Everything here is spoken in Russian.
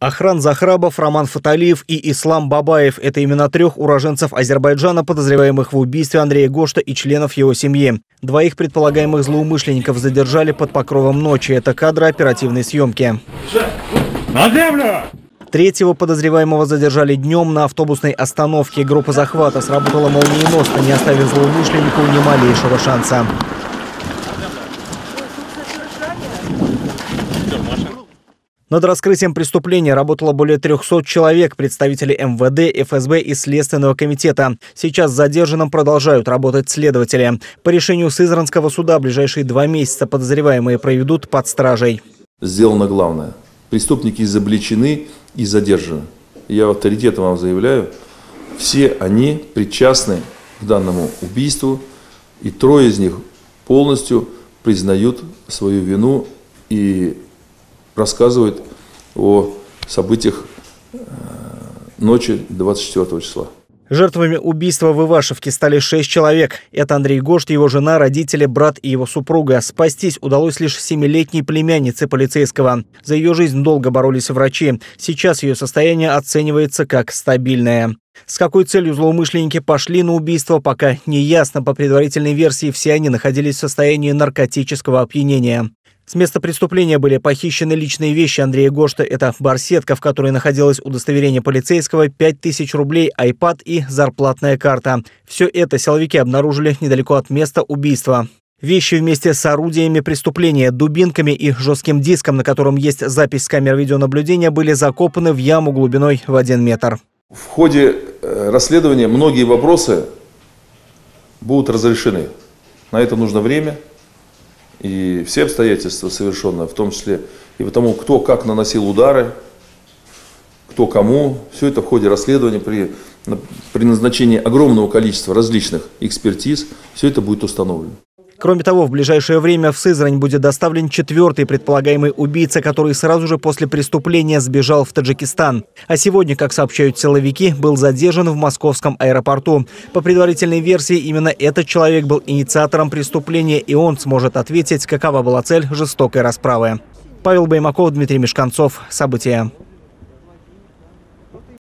Охран Захрабов, Роман Фаталиев и Ислам Бабаев – это имена трех уроженцев Азербайджана, подозреваемых в убийстве Андрея Гошта и членов его семьи. Двоих предполагаемых злоумышленников задержали под покровом ночи. Это кадры оперативной съемки. На землю! Третьего подозреваемого задержали днем на автобусной остановке. Группа захвата сработала молниеносно, не оставив злоумышленнику ни малейшего шанса. Над раскрытием преступления работало более 300 человек, представители МВД, ФСБ и Следственного комитета. Сейчас задержанным продолжают работать следователи. По решению Сызранского суда ближайшие два месяца подозреваемые проведут под стражей. Сделано главное. Преступники изобличены и задержаны. Я авторитетом вам заявляю, все они причастны к данному убийству, и трое из них полностью признают свою вину и рассказывает о событиях э, ночи 24 числа. Жертвами убийства в Ивашевке стали шесть человек. Это Андрей Гошт, его жена, родители, брат и его супруга. Спастись удалось лишь семилетней племяннице полицейского. За ее жизнь долго боролись врачи. Сейчас ее состояние оценивается как стабильное. С какой целью злоумышленники пошли на убийство, пока не ясно. По предварительной версии, все они находились в состоянии наркотического опьянения. С места преступления были похищены личные вещи Андрея Гошта. Это барсетка, в которой находилось удостоверение полицейского, 5000 рублей, айпад и зарплатная карта. Все это силовики обнаружили недалеко от места убийства. Вещи вместе с орудиями преступления, дубинками и жестким диском, на котором есть запись с камер видеонаблюдения, были закопаны в яму глубиной в один метр. В ходе э, расследования многие вопросы будут разрешены. На это нужно время – и все обстоятельства совершенные, в том числе и потому, кто как наносил удары, кто кому, все это в ходе расследования при, при назначении огромного количества различных экспертиз, все это будет установлено. Кроме того, в ближайшее время в Сызрань будет доставлен четвертый предполагаемый убийца, который сразу же после преступления сбежал в Таджикистан. А сегодня, как сообщают силовики, был задержан в московском аэропорту. По предварительной версии, именно этот человек был инициатором преступления, и он сможет ответить, какова была цель жестокой расправы. Павел Баймаков, Дмитрий Мешканцов. События.